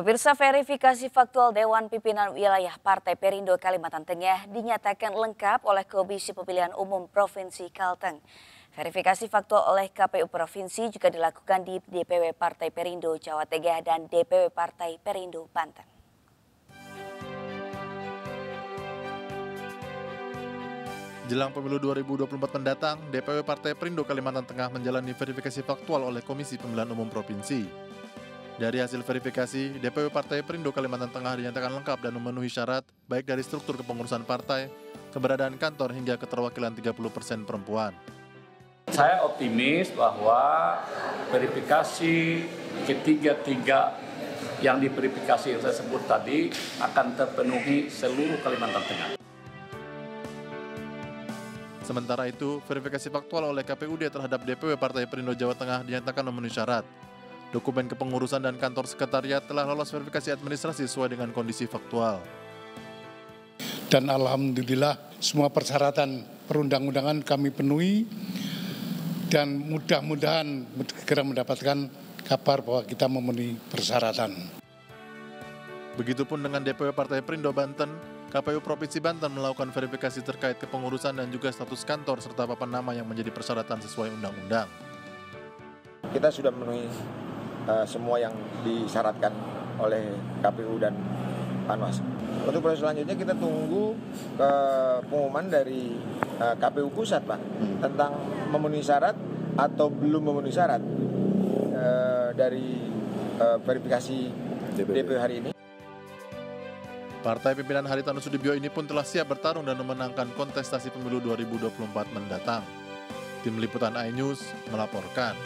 Pemirsa verifikasi faktual Dewan Pimpinan Wilayah Partai Perindo Kalimantan Tengah dinyatakan lengkap oleh Komisi Pemilihan Umum Provinsi Kalteng. Verifikasi faktual oleh KPU Provinsi juga dilakukan di DPW Partai Perindo Jawa Tengah dan DPW Partai Perindo Banten. Jelang pemilu 2024 mendatang, DPW Partai Perindo Kalimantan Tengah menjalani verifikasi faktual oleh Komisi Pemilihan Umum Provinsi. Dari hasil verifikasi, DPW Partai Perindo Kalimantan Tengah dinyatakan lengkap dan memenuhi syarat baik dari struktur kepengurusan partai, keberadaan kantor hingga keterwakilan 30% perempuan. Saya optimis bahwa verifikasi ketiga-tiga yang diverifikasi yang saya sebut tadi akan terpenuhi seluruh Kalimantan Tengah. Sementara itu, verifikasi faktual oleh KPUD terhadap DPW Partai Perindo Jawa Tengah dinyatakan memenuhi syarat. Dokumen kepengurusan dan kantor sekretariat telah lolos verifikasi administrasi sesuai dengan kondisi faktual. Dan Alhamdulillah semua persyaratan perundang-undangan kami penuhi dan mudah-mudahan segera mendapatkan kabar bahwa kita memenuhi persyaratan. Begitupun dengan DPW Partai Perindo Banten, KPU Provinsi Banten melakukan verifikasi terkait kepengurusan dan juga status kantor serta papan nama yang menjadi persyaratan sesuai undang-undang. Kita sudah memenuhi uh, semua yang disyaratkan oleh KPU dan Panwas. Untuk proses selanjutnya kita tunggu ke pengumuman dari uh, KPU pusat, Pak, hmm. tentang memenuhi syarat atau belum memenuhi syarat uh, dari uh, verifikasi DPU hari ini. Partai pimpinan Haritanu Sudibyo ini pun telah siap bertarung dan memenangkan kontestasi pemilu 2024 mendatang. Tim Liputan iNews melaporkan.